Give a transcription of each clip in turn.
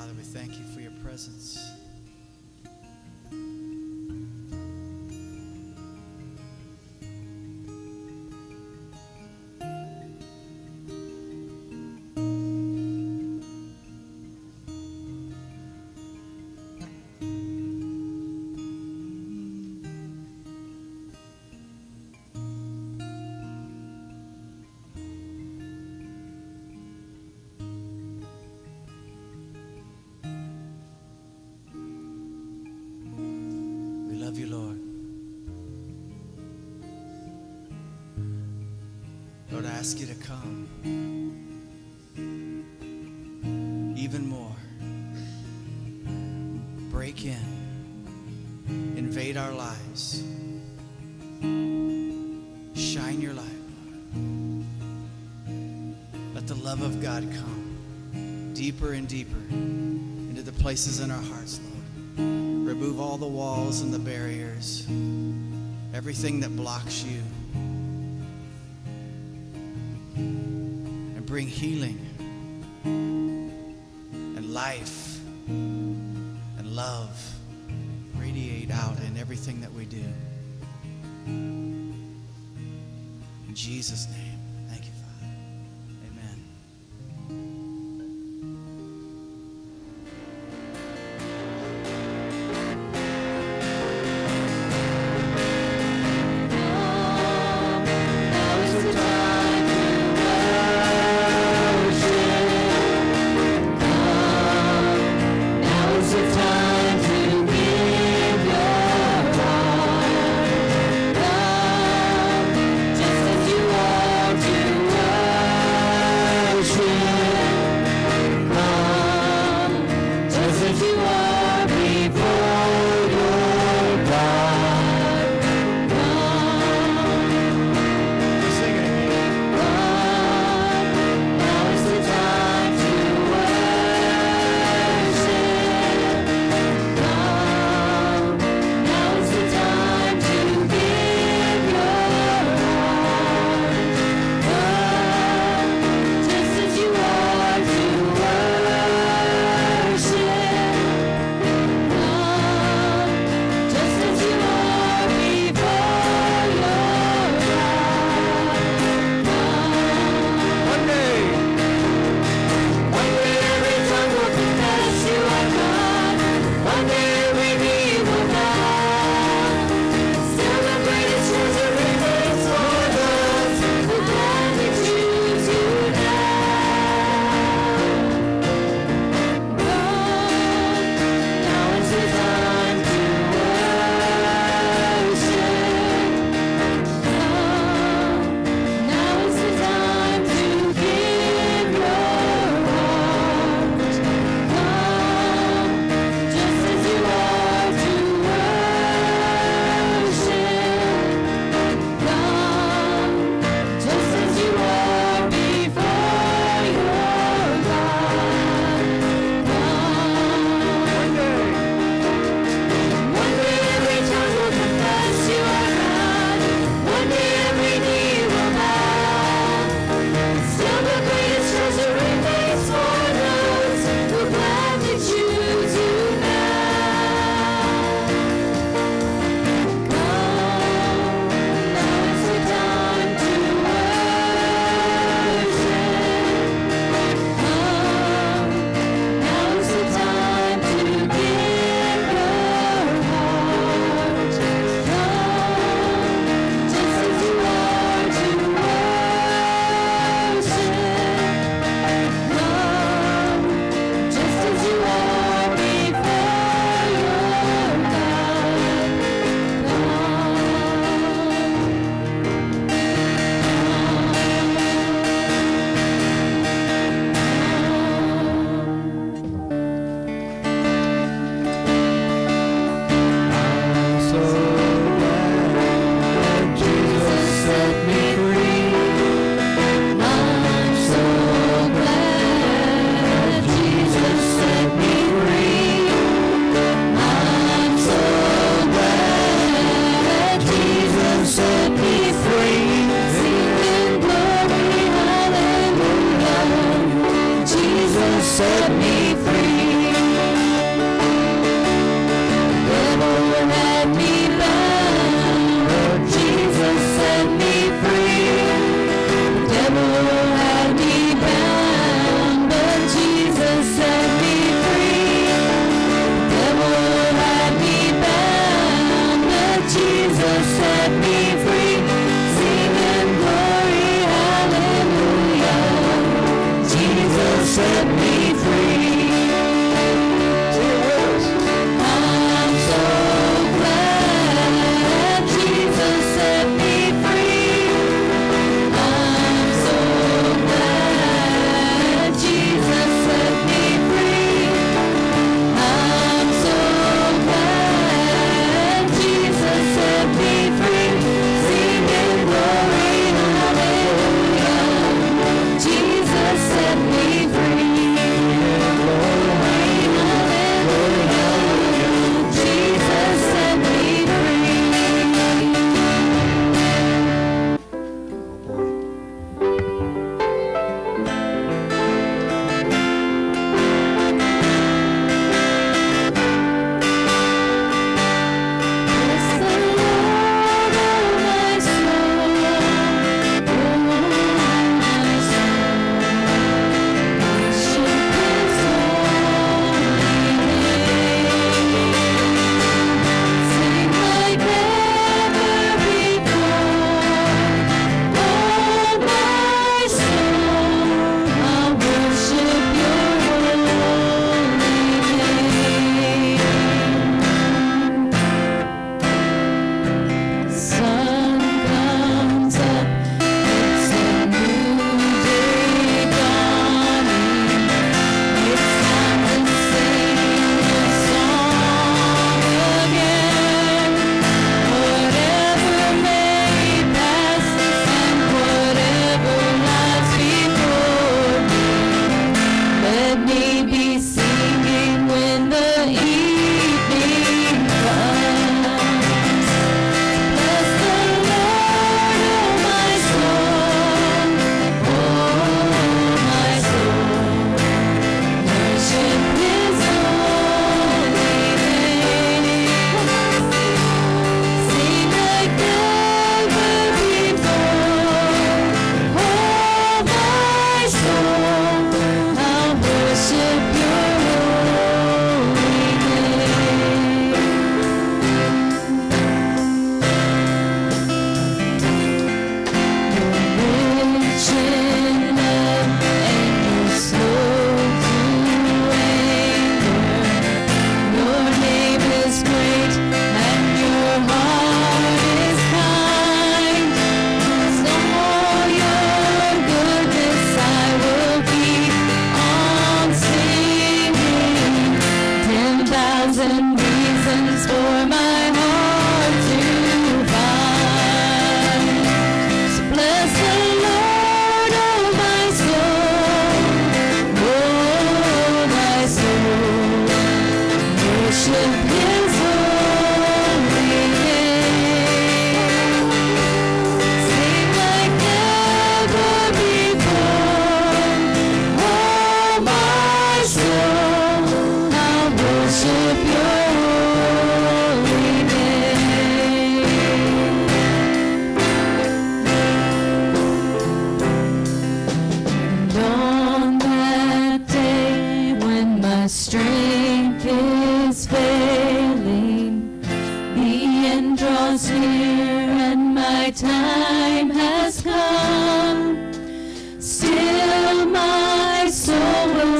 Father, we thank you for your presence. love you, Lord. Lord, I ask you to come even more. Break in, invade our lives, shine your light, Let the love of God come deeper and deeper into the places in our hearts the walls and the barriers, everything that blocks you, and bring healing and life and love radiate out in everything that we do. In Jesus' name.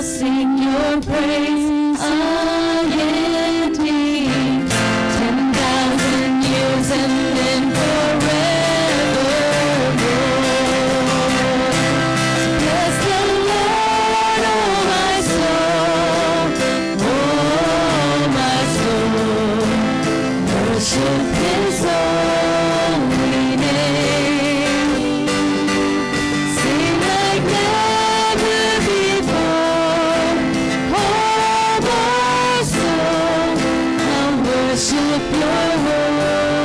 Sing your praise worship your Lord.